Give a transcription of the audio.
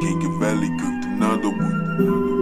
Que Valley cooked another one.